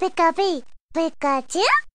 ピカピ、ピカチュウ。